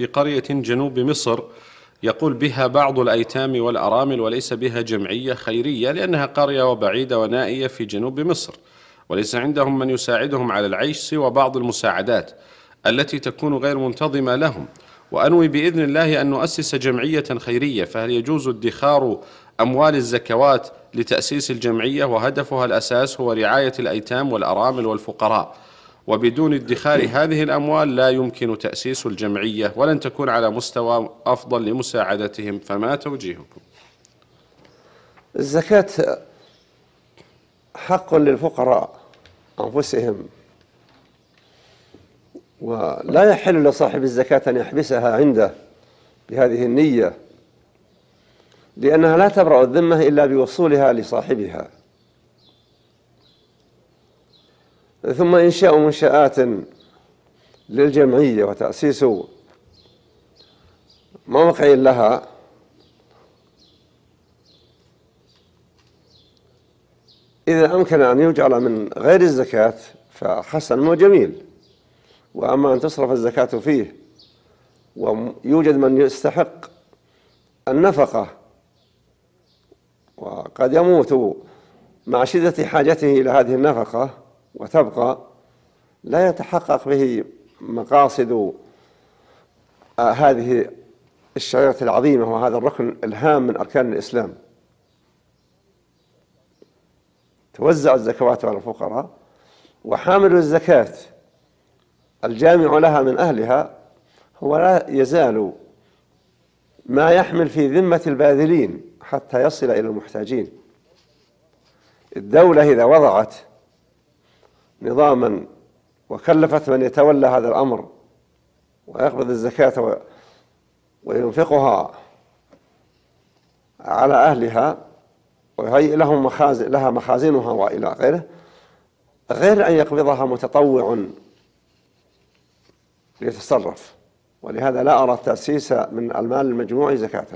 في قرية جنوب مصر يقول بها بعض الأيتام والأرامل وليس بها جمعية خيرية لأنها قرية وبعيدة ونائية في جنوب مصر وليس عندهم من يساعدهم على العيش سوى بعض المساعدات التي تكون غير منتظمة لهم. وأنوي بإذن الله أن نؤسس جمعية خيرية فهل يجوز ادخار أموال الزكوات لتأسيس الجمعية؟ وهدفها الأساس هو رعاية الأيتام والأرامل والفقراء. وبدون ادخار هذه الأموال لا يمكن تأسيس الجمعية ولن تكون على مستوى أفضل لمساعدتهم فما توجيهكم؟ الزكاة حق للفقراء أنفسهم ولا يحل لصاحب الزكاة أن يحبسها عنده بهذه النية لأنها لا تبرأ الذمة إلا بوصولها لصاحبها. ثم إنشاء منشآت للجمعية وتأسيس موقع لها إذا أمكن أن يجعل من غير الزكاة فحسن وجميل وأما أن تصرف الزكاة فيه ويوجد من يستحق النفقة وقد يموت مع شدة حاجته إلى هذه النفقة وتبقى لا يتحقق به مقاصد آه، هذه الشريعة العظيمة وهذا الركن الهام من أركان الإسلام. توزع الزكوات على الفقراء وحامل الزكاة. الجامع لها من أهلها هو لا يزال ما يحمل في ذمة الباذلين حتى يصل إلى المحتاجين. الدولة إذا وضعت نظاما وكلفت من يتولى هذا الأمر ويقبض الزكاة وينفقها على أهلها ويهيئ لهم مخازن لها مخازنها وإلى غيره غير أن يقبضها متطوع ليتصرف. ولهذا لا أرى التأسيس من المال المجموع زكاة